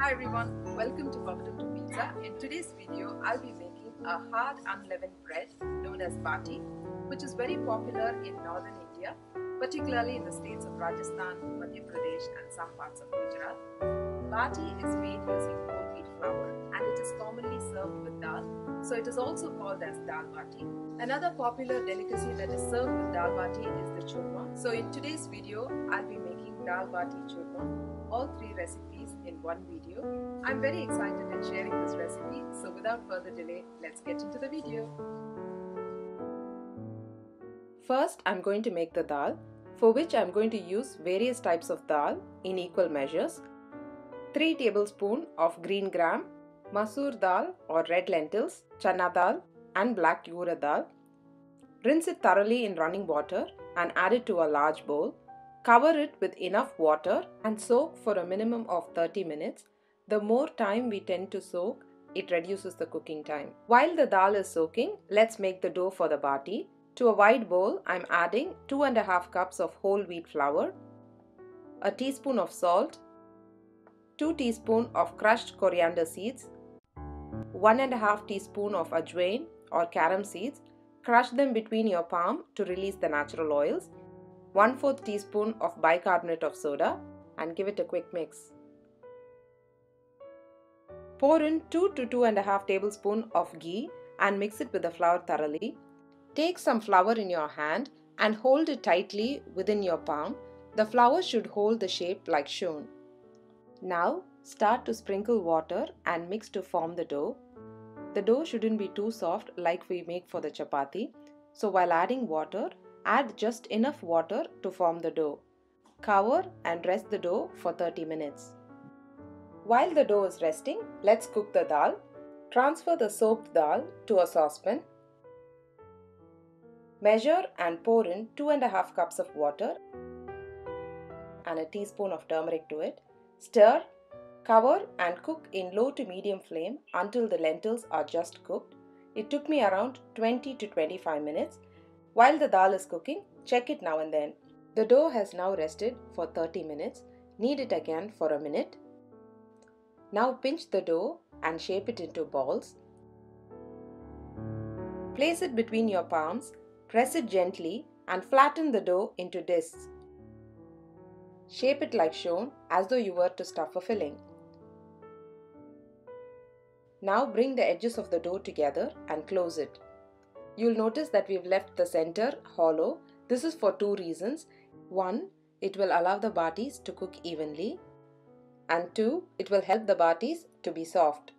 Hi everyone, welcome to Papadum to Pizza. In today's video, I'll be making a hard unleavened bread known as bati, which is very popular in northern India, particularly in the states of Rajasthan, Madhya Pradesh, and some parts of Gujarat. Bati is made using whole wheat flour and it is commonly served with dal, so it is also called as dal bati. Another popular delicacy that is served with dal bati is the churma. So in today's video, I'll be making dal bati churma, all three recipes in one video. I'm very excited in sharing this recipe, so without further delay, let's get into the video. First, I'm going to make the dal, for which I'm going to use various types of dal in equal measures. 3 tablespoon of green gram, masoor dal or red lentils, chana dal and black urad dal. Rinse it thoroughly in running water and add it to a large bowl. Cover it with enough water and soak for a minimum of 30 minutes. The more time we tend to soak, it reduces the cooking time. While the dal is soaking, let's make the dough for the bati. To a wide bowl, I'm adding 2 and a half cups of whole wheat flour, a teaspoon of salt, 2 teaspoon of crushed coriander seeds, 1 and a half teaspoon of ajwain or carom seeds. Crush them between your palm to release the natural oils. 1 4th teaspoon of bicarbonate of soda and give it a quick mix. Pour in 2 to 2 and a half tablespoon of ghee and mix it with the flour thoroughly. Take some flour in your hand and hold it tightly within your palm. The flour should hold the shape like shown. Now start to sprinkle water and mix to form the dough. The dough shouldn't be too soft like we make for the chapati. So while adding water, add just enough water to form the dough. Cover and rest the dough for 30 minutes. While the dough is resting, let's cook the dal. Transfer the soaked dal to a saucepan. Measure and pour in 2 and a half cups of water and a teaspoon of turmeric to it. Stir, cover and cook in low to medium flame until the lentils are just cooked. It took me around 20 to 25 minutes. While the dal is cooking, check it now and then. The dough has now rested for 30 minutes. Knead it again for a minute. Now pinch the dough and shape it into balls. Place it between your palms, press it gently and flatten the dough into discs. Shape it like shown as though you were to stuff a filling. Now bring the edges of the dough together and close it. You'll notice that we've left the center hollow. This is for two reasons. One, it will allow the batis to cook evenly. And two, it will help the batis to be soft.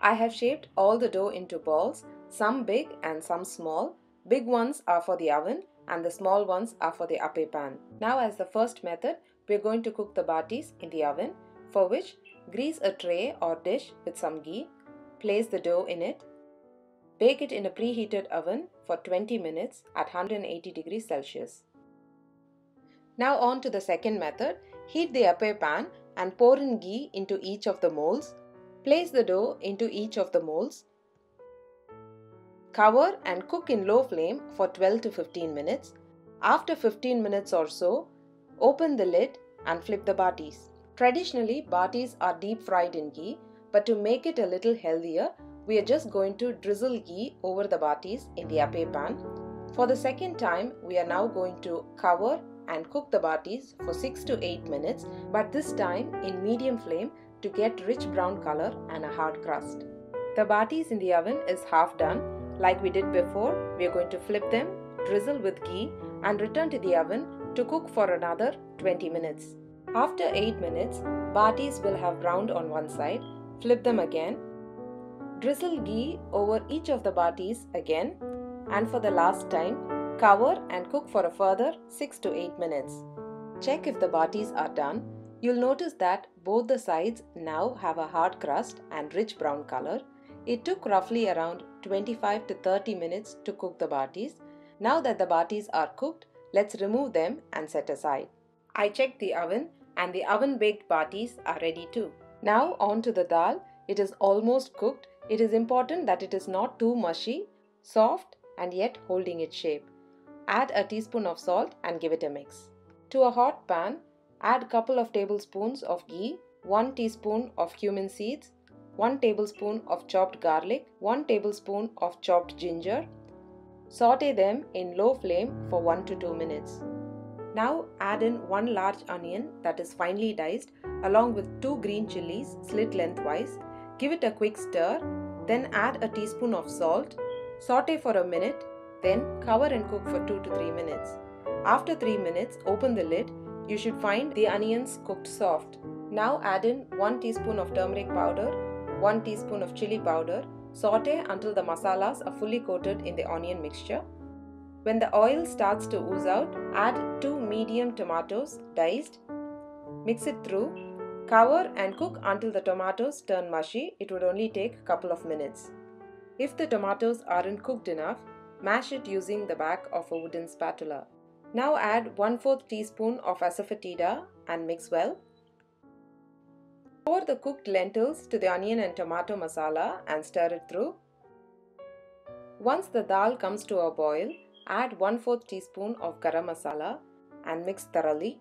I have shaped all the dough into balls, some big and some small. Big ones are for the oven and the small ones are for the appe pan. Now as the first method, we are going to cook the batis in the oven for which grease a tray or dish with some ghee, place the dough in it, bake it in a preheated oven for 20 minutes at 180 degrees Celsius. Now on to the second method, heat the appe pan and pour in ghee into each of the molds. Place the dough into each of the molds. Cover and cook in low flame for 12 to 15 minutes. After 15 minutes or so, open the lid and flip the batis. Traditionally, batis are deep fried in ghee, but to make it a little healthier, we are just going to drizzle ghee over the batis in the appe pan. For the second time, we are now going to cover and cook the batis for 6 to 8 minutes, but this time in medium flame to get rich brown color and a hard crust. The batis in the oven is half done. Like we did before, we are going to flip them, drizzle with ghee and return to the oven to cook for another 20 minutes. After 8 minutes, batis will have browned on one side. Flip them again. Drizzle ghee over each of the batis again and for the last time, cover and cook for a further 6 to 8 minutes. Check if the batis are done. You'll notice that both the sides now have a hard crust and rich brown color. It took roughly around 25 to 30 minutes to cook the batis. Now that the batis are cooked, let's remove them and set aside. I checked the oven and the oven baked batis are ready too. Now on to the dal. It is almost cooked. It is important that it is not too mushy, soft and yet holding its shape. Add a teaspoon of salt and give it a mix. To a hot pan, add couple of tablespoons of ghee 1 teaspoon of cumin seeds, 1 tablespoon of chopped garlic, 1 tablespoon of chopped ginger. Saute them in low flame for 1 to 2 minutes. Now add in 1 large onion that is finely diced along with 2 green chilies slit lengthwise. Give it a quick stir, then add a teaspoon of salt. Saute for a minute, then cover and cook for 2 to 3 minutes. After 3 minutes, open the lid. You should find the onions cooked soft. Now add in 1 teaspoon of turmeric powder, 1 teaspoon of chili powder. Saute until the masalas are fully coated in the onion mixture. When the oil starts to ooze out, add 2 medium tomatoes diced. Mix it through. Cover and cook until the tomatoes turn mushy. It would only take a couple of minutes. If the tomatoes aren't cooked enough, mash it using the back of a wooden spatula. Now add 1 4th teaspoon of asafoetida and mix well. Pour the cooked lentils to the onion and tomato masala and stir it through. Once the dal comes to a boil, Add 1 4th teaspoon of garam masala and mix thoroughly.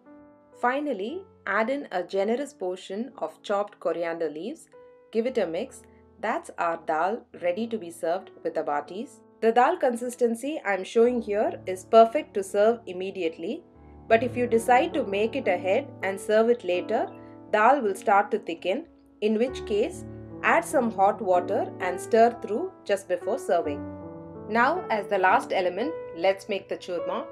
Finally, add in a generous portion of chopped coriander leaves. Give it a mix. That's our dal ready to be served with the batis. The dal consistency I'm showing here is perfect to serve immediately. But if you decide to make it ahead and serve it later, dal will start to thicken, in which case add some hot water and stir through just before serving. Now as the last element, let's make the churma.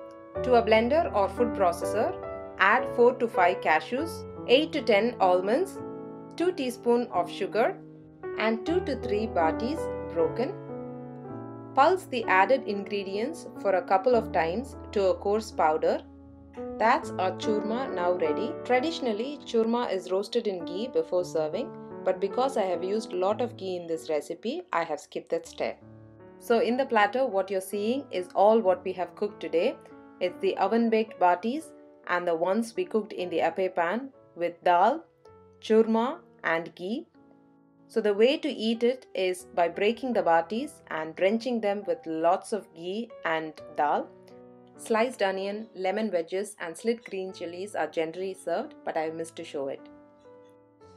To a blender or food processor, add 4 to 5 cashews, 8 to 10 almonds, 2 teaspoon of sugar and 2 to 3 batis broken. Pulse the added ingredients for a couple of times to a coarse powder. That's our churma now ready. Traditionally, churma is roasted in ghee before serving, but because I have used a lot of ghee in this recipe, I have skipped that step. So in the platter what you're seeing is all what we have cooked today. It's the oven baked batis and the ones we cooked in the appe pan with dal, churma and ghee. So the way to eat it is by breaking the batis and drenching them with lots of ghee and dal. Sliced onion, lemon wedges and slit green chilies are generally served but I missed to show it.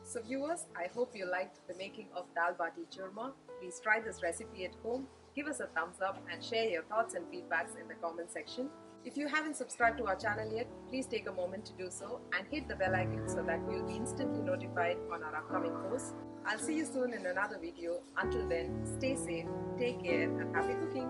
So viewers, I hope you liked the making of dal bati churma. Please try this recipe at home give us a thumbs up and share your thoughts and feedbacks in the comment section. If you haven't subscribed to our channel yet, please take a moment to do so and hit the bell icon so that you'll be instantly notified on our upcoming posts. I'll see you soon in another video. Until then, stay safe, take care and happy cooking.